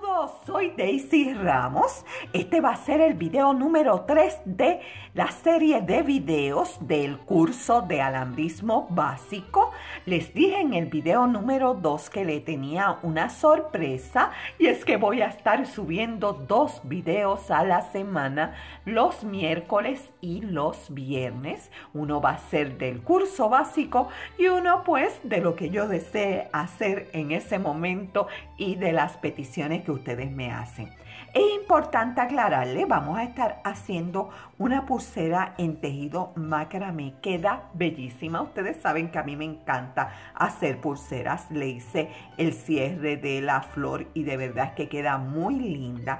Saludos, soy Daisy Ramos. Este va a ser el video número 3 de la serie de videos del curso de alambrismo básico. Les dije en el video número 2 que le tenía una sorpresa y es que voy a estar subiendo dos videos a la semana los miércoles y los viernes. Uno va a ser del curso básico y uno pues de lo que yo desee hacer en ese momento y de las peticiones que ustedes me hacen. Es importante aclararle, vamos a estar haciendo una pulsera en tejido macramé. Queda bellísima. Ustedes saben que a mí me encanta hacer pulseras. Le hice el cierre de la flor y de verdad que queda muy linda.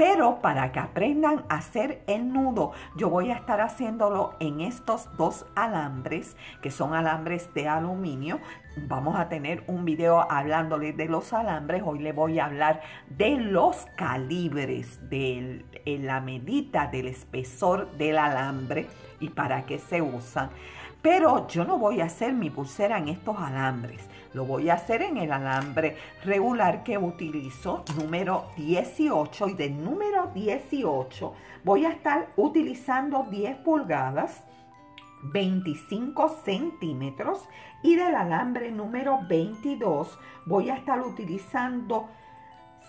Pero para que aprendan a hacer el nudo, yo voy a estar haciéndolo en estos dos alambres, que son alambres de aluminio. Vamos a tener un video hablándoles de los alambres. Hoy le voy a hablar de los calibres, de la medida del espesor del alambre y para qué se usan. Pero yo no voy a hacer mi pulsera en estos alambres. Lo voy a hacer en el alambre regular que utilizo, número 18. Y del número 18 voy a estar utilizando 10 pulgadas, 25 centímetros. Y del alambre número 22 voy a estar utilizando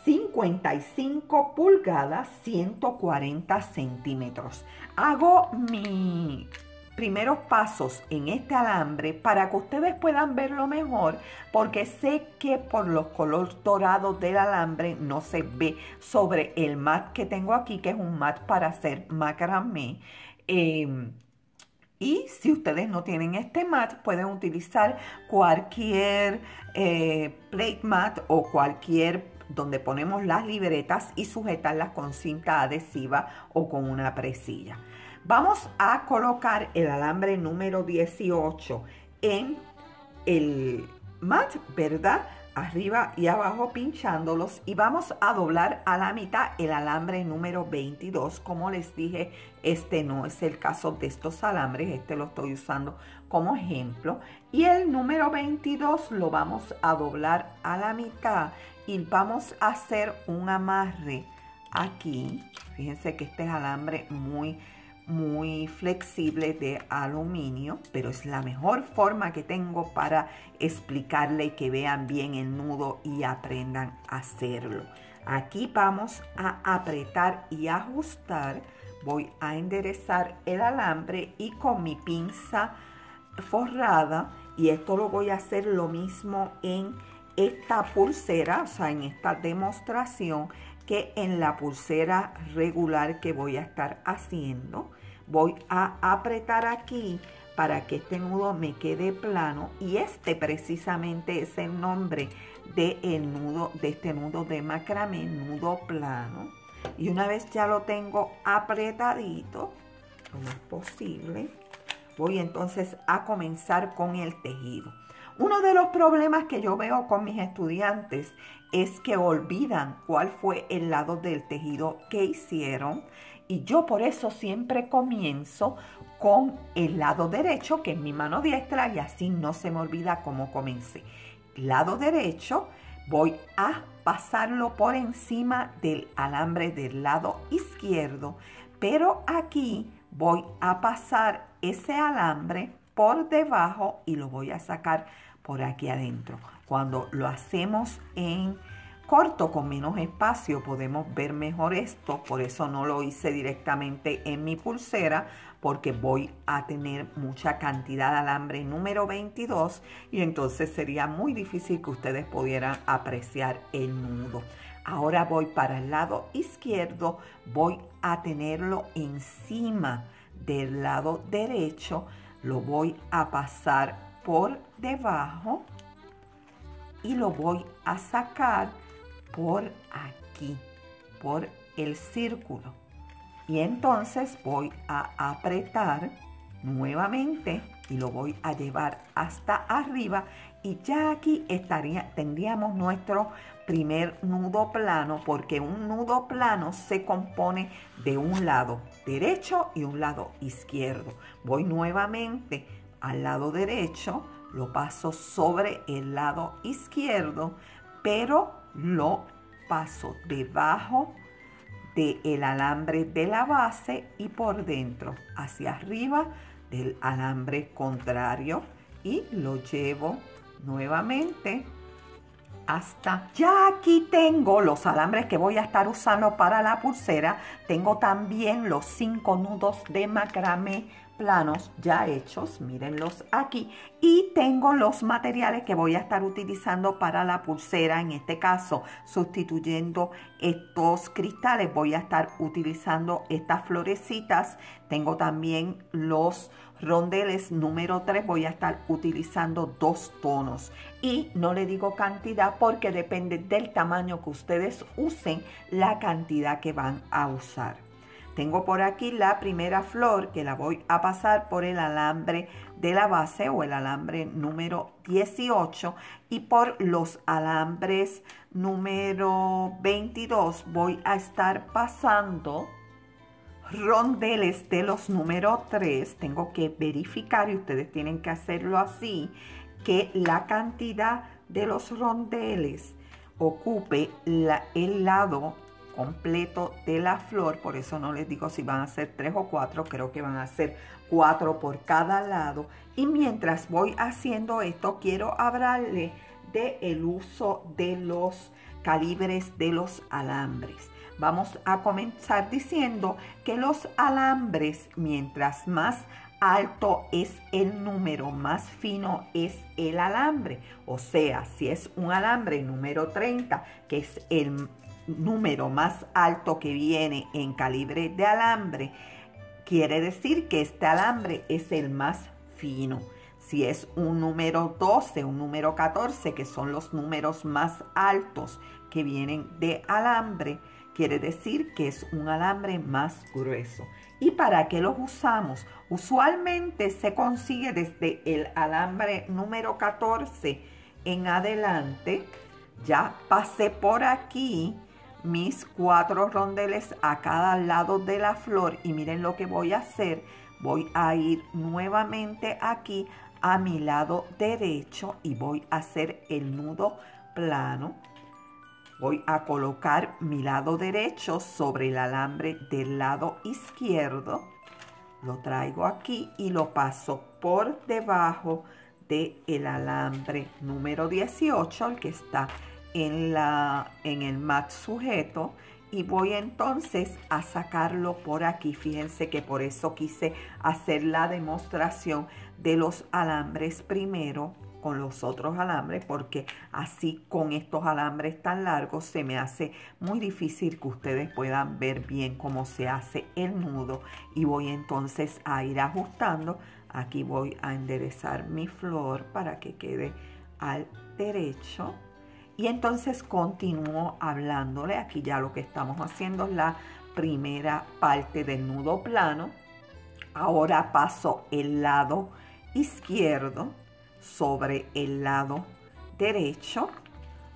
55 pulgadas, 140 centímetros. Hago mi primeros pasos en este alambre para que ustedes puedan verlo mejor porque sé que por los colores dorados del alambre no se ve sobre el mat que tengo aquí que es un mat para hacer macramé em, y si ustedes no tienen este mat, pueden utilizar cualquier eh, plate mat o cualquier donde ponemos las libretas y sujetarlas con cinta adhesiva o con una presilla. Vamos a colocar el alambre número 18 en el mat, ¿verdad? Arriba y abajo pinchándolos y vamos a doblar a la mitad el alambre número 22. Como les dije, este no es el caso de estos alambres, este lo estoy usando como ejemplo. Y el número 22 lo vamos a doblar a la mitad y vamos a hacer un amarre aquí. Fíjense que este es alambre muy muy flexible de aluminio, pero es la mejor forma que tengo para explicarle y que vean bien el nudo y aprendan a hacerlo. Aquí vamos a apretar y ajustar. Voy a enderezar el alambre y con mi pinza forrada, y esto lo voy a hacer lo mismo en esta pulsera, o sea, en esta demostración, que en la pulsera regular que voy a estar haciendo voy a apretar aquí para que este nudo me quede plano y este precisamente es el nombre de el nudo de este nudo de macramé nudo plano. Y una vez ya lo tengo apretadito lo más posible voy entonces a comenzar con el tejido uno de los problemas que yo veo con mis estudiantes es que olvidan cuál fue el lado del tejido que hicieron y yo por eso siempre comienzo con el lado derecho, que es mi mano diestra, y así no se me olvida cómo comencé. Lado derecho, voy a pasarlo por encima del alambre del lado izquierdo, pero aquí voy a pasar ese alambre por debajo y lo voy a sacar por aquí adentro. Cuando lo hacemos en corto, con menos espacio, podemos ver mejor esto. Por eso no lo hice directamente en mi pulsera, porque voy a tener mucha cantidad de alambre número 22 y entonces sería muy difícil que ustedes pudieran apreciar el nudo. Ahora voy para el lado izquierdo, voy a tenerlo encima del lado derecho, lo voy a pasar por debajo y lo voy a sacar por aquí, por el círculo. Y entonces voy a apretar nuevamente y lo voy a llevar hasta arriba y ya aquí estaría, tendríamos nuestro primer nudo plano porque un nudo plano se compone de un lado derecho y un lado izquierdo. Voy nuevamente al lado derecho, lo paso sobre el lado izquierdo, pero lo paso debajo del alambre de la base y por dentro hacia arriba del alambre contrario y lo llevo nuevamente hasta ya aquí tengo los alambres que voy a estar usando para la pulsera tengo también los cinco nudos de macramé planos ya hechos, mírenlos aquí. Y tengo los materiales que voy a estar utilizando para la pulsera, en este caso sustituyendo estos cristales, voy a estar utilizando estas florecitas. Tengo también los rondeles número 3, voy a estar utilizando dos tonos. Y no le digo cantidad porque depende del tamaño que ustedes usen, la cantidad que van a usar. Tengo por aquí la primera flor que la voy a pasar por el alambre de la base o el alambre número 18 y por los alambres número 22 voy a estar pasando rondeles de los número 3. Tengo que verificar y ustedes tienen que hacerlo así que la cantidad de los rondeles ocupe el lado completo de la flor, por eso no les digo si van a ser tres o cuatro, creo que van a ser cuatro por cada lado. Y mientras voy haciendo esto, quiero hablarle de el uso de los calibres de los alambres. Vamos a comenzar diciendo que los alambres, mientras más alto es el número, más fino es el alambre. O sea, si es un alambre número 30, que es el número más alto que viene en calibre de alambre, quiere decir que este alambre es el más fino. Si es un número 12, un número 14, que son los números más altos que vienen de alambre, quiere decir que es un alambre más grueso. ¿Y para qué los usamos? Usualmente se consigue desde el alambre número 14 en adelante. Ya pasé por aquí mis cuatro rondeles a cada lado de la flor y miren lo que voy a hacer. Voy a ir nuevamente aquí a mi lado derecho y voy a hacer el nudo plano. Voy a colocar mi lado derecho sobre el alambre del lado izquierdo. Lo traigo aquí y lo paso por debajo del el alambre número 18, el que está en, la, en el mat sujeto y voy entonces a sacarlo por aquí. Fíjense que por eso quise hacer la demostración de los alambres primero con los otros alambres porque así con estos alambres tan largos se me hace muy difícil que ustedes puedan ver bien cómo se hace el nudo. Y voy entonces a ir ajustando. Aquí voy a enderezar mi flor para que quede al derecho y entonces continúo hablándole. Aquí ya lo que estamos haciendo es la primera parte del nudo plano. Ahora paso el lado izquierdo sobre el lado derecho.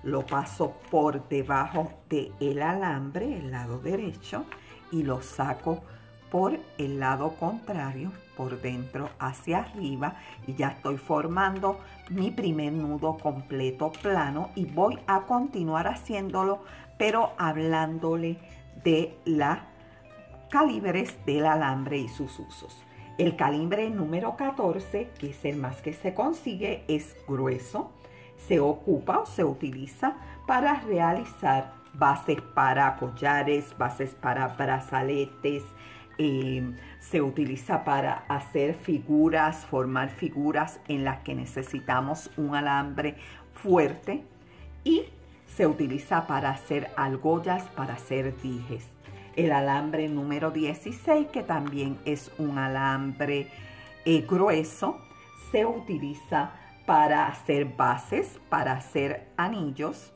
Lo paso por debajo del alambre, el lado derecho, y lo saco por el lado contrario, por dentro hacia arriba y ya estoy formando mi primer nudo completo plano y voy a continuar haciéndolo pero hablándole de la calibres del alambre y sus usos. El calibre número 14, que es el más que se consigue, es grueso. Se ocupa o se utiliza para realizar bases para collares, bases para brazaletes, se utiliza para hacer figuras, formar figuras en las que necesitamos un alambre fuerte y se utiliza para hacer argollas, para hacer dijes. El alambre número 16, que también es un alambre eh, grueso, se utiliza para hacer bases, para hacer anillos.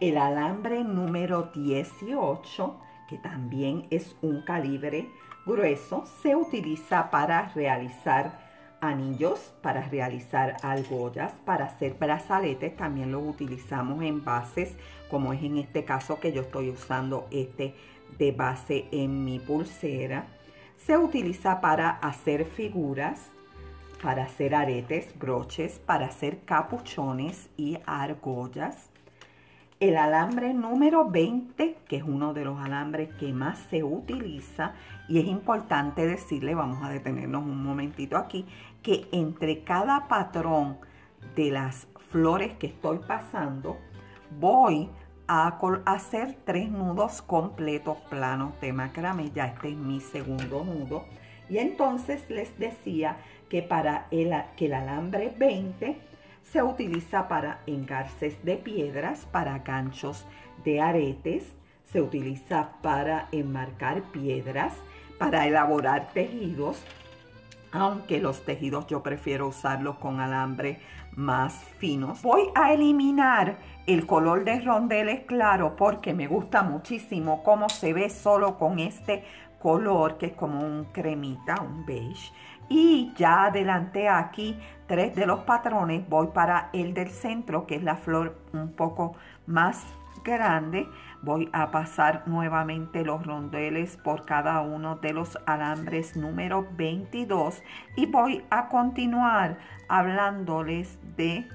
El alambre número 18 que también es un calibre grueso, se utiliza para realizar anillos, para realizar argollas, para hacer brazaletes, también lo utilizamos en bases, como es en este caso que yo estoy usando este de base en mi pulsera. Se utiliza para hacer figuras, para hacer aretes, broches, para hacer capuchones y argollas. El alambre número 20, que es uno de los alambres que más se utiliza, y es importante decirle, vamos a detenernos un momentito aquí, que entre cada patrón de las flores que estoy pasando, voy a hacer tres nudos completos planos de macramé. Ya este es mi segundo nudo. Y entonces les decía que para el, que el alambre 20 se utiliza para engarces de piedras, para ganchos de aretes, se utiliza para enmarcar piedras, para elaborar tejidos, aunque los tejidos yo prefiero usarlos con alambre más finos. Voy a eliminar el color de rondeles claro porque me gusta muchísimo cómo se ve solo con este color que es como un cremita, un beige. Y ya adelanté aquí tres de los patrones. Voy para el del centro, que es la flor un poco más grande. Voy a pasar nuevamente los rondeles por cada uno de los alambres número 22 y voy a continuar hablándoles de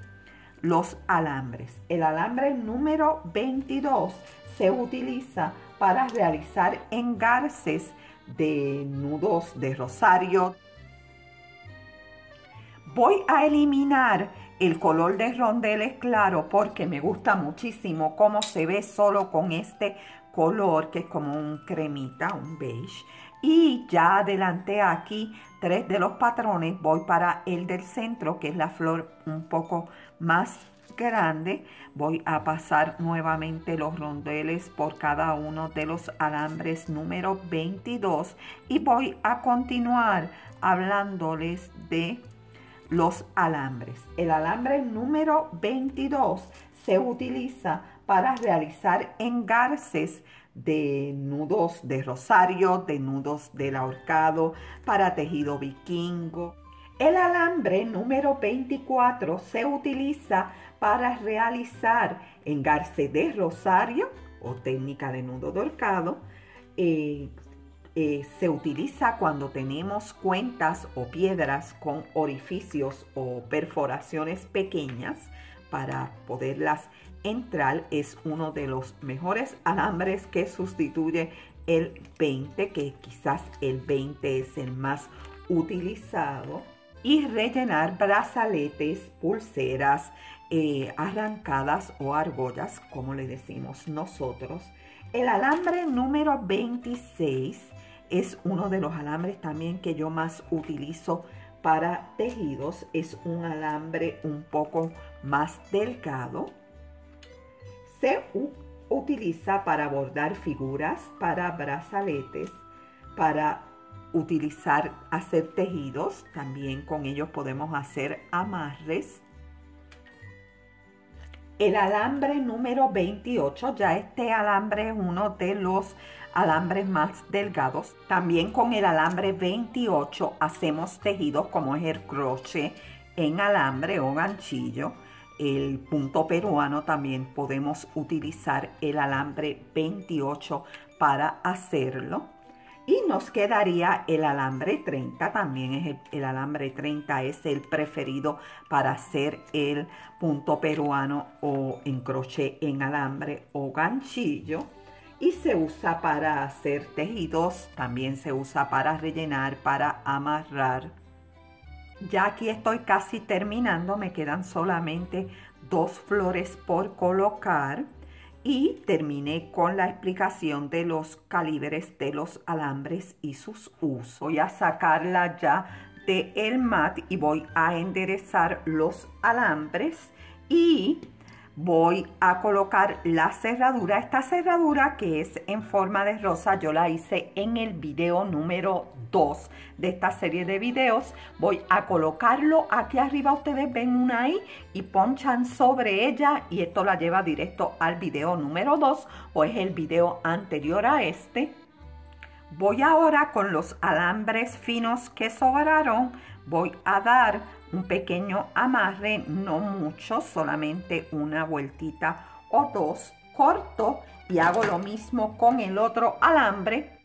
los alambres. El alambre número 22 se utiliza para realizar engarces de nudos de rosario. Voy a eliminar el color de rondeles claro porque me gusta muchísimo cómo se ve solo con este color que es como un cremita, un beige. Y ya adelanté aquí tres de los patrones. Voy para el del centro que es la flor un poco más grande. Voy a pasar nuevamente los rondeles por cada uno de los alambres número 22 y voy a continuar hablándoles de los alambres. El alambre número 22 se utiliza para realizar engarces de nudos de rosario, de nudos del ahorcado, para tejido vikingo. El alambre número 24 se utiliza para realizar engarce de rosario o técnica de nudo de ahorcado, eh, eh, se utiliza cuando tenemos cuentas o piedras con orificios o perforaciones pequeñas para poderlas entrar. Es uno de los mejores alambres que sustituye el 20, que quizás el 20 es el más utilizado. Y rellenar brazaletes, pulseras, eh, arrancadas o argollas, como le decimos nosotros. El alambre número 26 es uno de los alambres también que yo más utilizo para tejidos. Es un alambre un poco más delgado. Se utiliza para bordar figuras, para brazaletes, para utilizar, hacer tejidos. También con ellos podemos hacer amarres. El alambre número 28, ya este alambre es uno de los alambres más delgados. También con el alambre 28 hacemos tejidos como es el crochet en alambre o ganchillo. El punto peruano también podemos utilizar el alambre 28 para hacerlo. Y nos quedaría el alambre 30, también es el, alambre 30 es el preferido para hacer el punto peruano o en crochet en alambre o ganchillo y se usa para hacer tejidos, también se usa para rellenar, para amarrar. Ya aquí estoy casi terminando, me quedan solamente dos flores por colocar y terminé con la explicación de los calibres de los alambres y sus usos. Voy a sacarla ya de el mat y voy a enderezar los alambres y voy a colocar la cerradura. Esta cerradura que es en forma de rosa, yo la hice en el video número 2 de esta serie de videos. Voy a colocarlo aquí arriba, ustedes ven una ahí y ponchan sobre ella y esto la lleva directo al video número 2 o es el video anterior a este. Voy ahora con los alambres finos que sobraron, voy a dar un pequeño amarre, no mucho, solamente una vueltita o dos, corto y hago lo mismo con el otro alambre.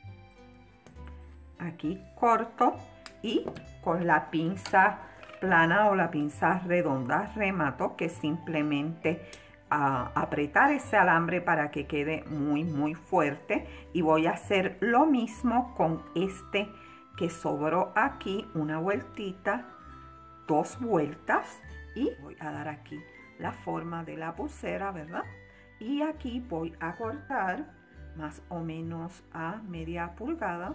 Aquí corto y con la pinza plana o la pinza redonda remato que simplemente a apretar ese alambre para que quede muy muy fuerte. Y voy a hacer lo mismo con este que sobró aquí una vueltita dos vueltas. Y voy a dar aquí la forma de la pulsera verdad y aquí voy a cortar más o menos a media pulgada.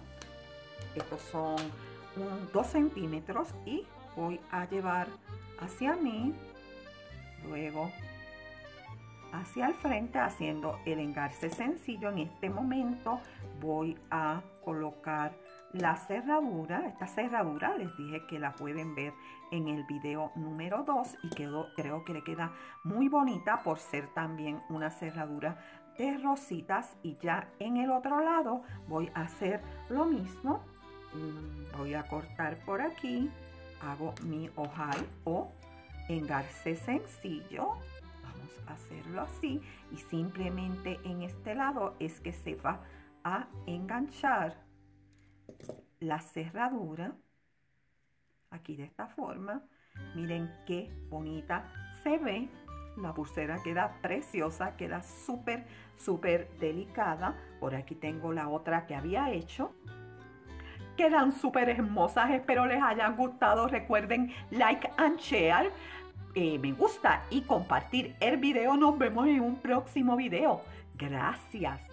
Estos son dos centímetros. Y voy a llevar hacia mí luego hacia el frente haciendo el engarce sencillo. En este momento voy a colocar la cerradura. Esta cerradura les dije que la pueden ver en el video número 2 y quedó, creo que le queda muy bonita por ser también una cerradura de rositas. Y ya en el otro lado voy a hacer lo mismo. Mm, voy a cortar por aquí. Hago mi ojal o engarce sencillo hacerlo así y simplemente en este lado es que se va a enganchar la cerradura aquí de esta forma miren qué bonita se ve la pulsera queda preciosa, queda súper, súper delicada. Por aquí tengo la otra que había hecho. Quedan súper hermosas, espero les hayan gustado. Recuerden like and share, eh, me gusta y compartir el video. Nos vemos en un próximo video. Gracias.